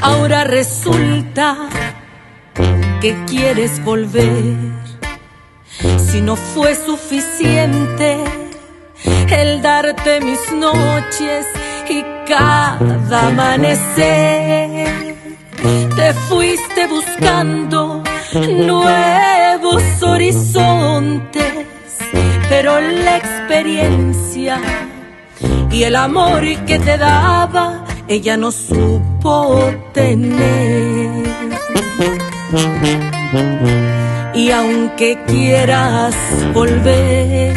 Ahora resulta que quieres volver. Si no fue suficiente el darte mis noches y cada amanecer, te fuiste buscando nuevos horizontes, pero la experiencia y el amor que te daba ella no supo tener. Y aunque quieras volver,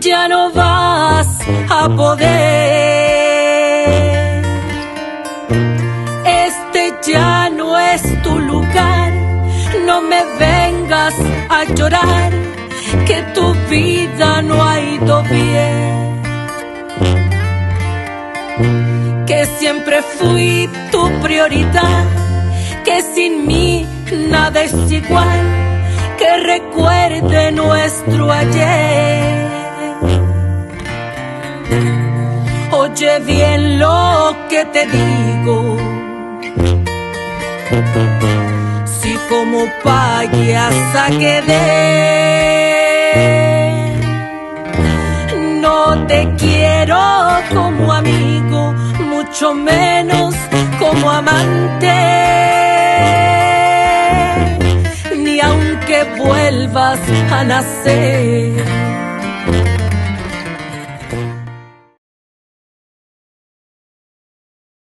ya no vas a poder. Este ya no es tu lugar, no me vengas a llorar, que tu vida no ha ido bien. Que siempre fui tu prioridad, que sin mí nada es igual, que recuerde nuestro ayer. Oye bien lo que te digo. Si como payasa quedé, no te quiero como amigo, mucho menos como amante. Ni aunque vuelvas a nacer